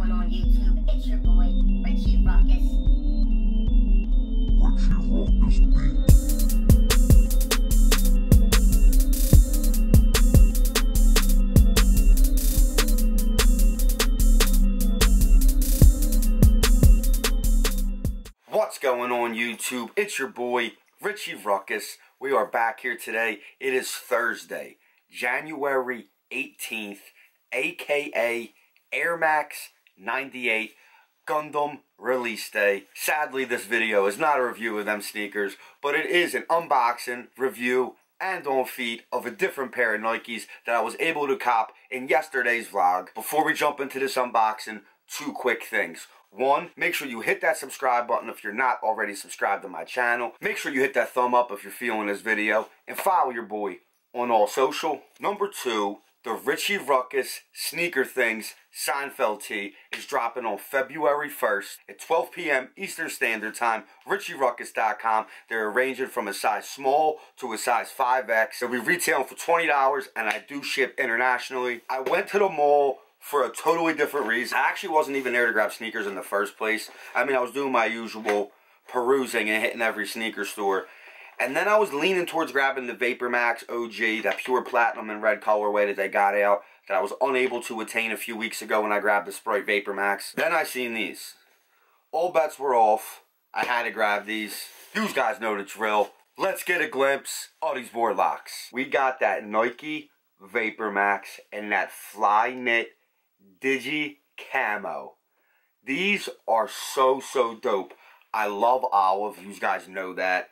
going on YouTube? It's your boy, Richie Rukkus. Richie Rukkus Beat. What's going on YouTube? It's your boy Richie Rukkus. We are back here today. It is Thursday, January 18th, aka Air Max 98 Gundam release day. Sadly, this video is not a review of them sneakers, but it is an unboxing, review, and on feet of a different pair of Nikes that I was able to cop in yesterday's vlog. Before we jump into this unboxing, two quick things. One, make sure you hit that subscribe button if you're not already subscribed to my channel. Make sure you hit that thumb up if you're feeling this video. And follow your boy on all social. Number two, the Richie Rukkus Sneaker Things Seinfeld tee is dropping on February 1st at 12 p.m. Eastern Standard Time. RichieRukkus.com. They're ranging from a size small to a size 5X. They'll be retailing for $20 and I do ship internationally. I went to the mall for a totally different reason. I actually wasn't even there to grab sneakers in the first place. I mean, I was doing my usual perusing and hitting every sneaker store. And then I was leaning towards grabbing the Vapor Max OG, that pure platinum and red colorway that they got out that I was unable to attain a few weeks ago when I grabbed the Sprite Vapor Max. Then I seen these. All bets were off. I had to grab these. You guys know the drill. Let's get a glimpse of these board locks. We got that Nike Vapor Max and that Fly Knit Digi Camo. These are so, so dope. I love olive. You guys know that.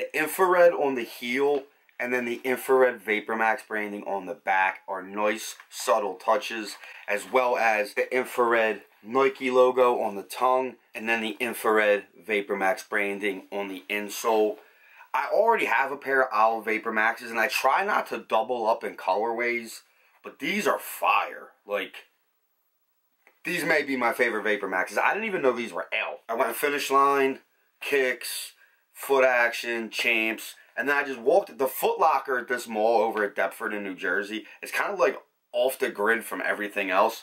The infrared on the heel and then the infrared VaporMax branding on the back are nice, subtle touches, as well as the infrared Nike logo on the tongue and then the infrared VaporMax branding on the insole. I already have a pair of olive Vapor Maxes and I try not to double up in colorways, but these are fire. Like, these may be my favorite Vapor Maxes. I didn't even know these were out. I went Finish Line, Kicks, Foot Action, Champs, and then I just walked the Foot Locker at this mall over at Deptford in New Jersey. It's kind of like off the grid from everything else.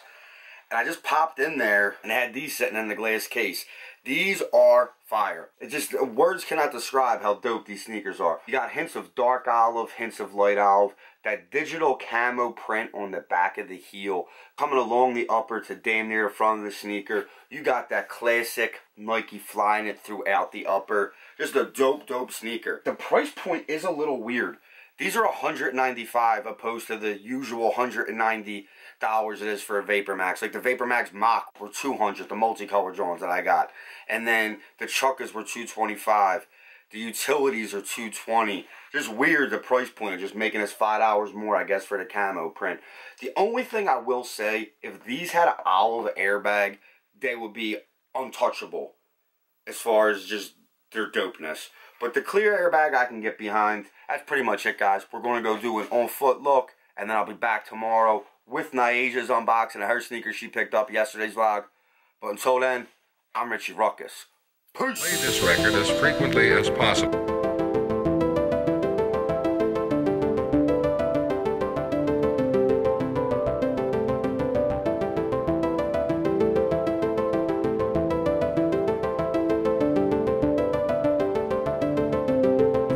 And I just popped in there and had these sitting in the glass case. These are fire. It just, uh, words cannot describe how dope these sneakers are. You got hints of dark olive, hints of light olive, that digital camo print on the back of the heel, coming along the upper to damn near the front of the sneaker. You got that classic Nike Flyknit throughout the upper. Just a dope, dope sneaker. The price point is a little weird. These are 195 opposed to the usual 190 dollars it is for a Vapor Max. Like the Vapor Max Moc were 200, the multicolored ones that I got. And then the Chukkas were 225. The utilities are 220. Just weird the price point of just making us five dollars more, I guess, for the camo print. The only thing I will say, if these had an olive airbag, they would be untouchable as far as just their dopeness. But the clear airbag I can get behind. That's pretty much it, guys. We're going to go do an on-foot look, and then I'll be back tomorrow with Nyaja's unboxing of her sneakers she picked up yesterday's vlog. But until then, I'm Richie Rukkus. Play this record as frequently as possible.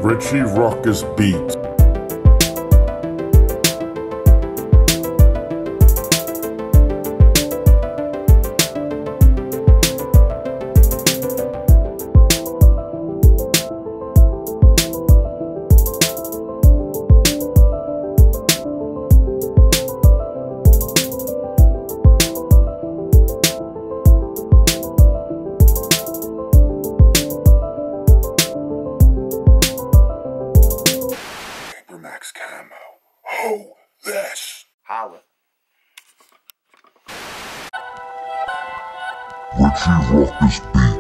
Richie Rukkus Beat. Oh, this. Holla. Richie Rukkus Beat.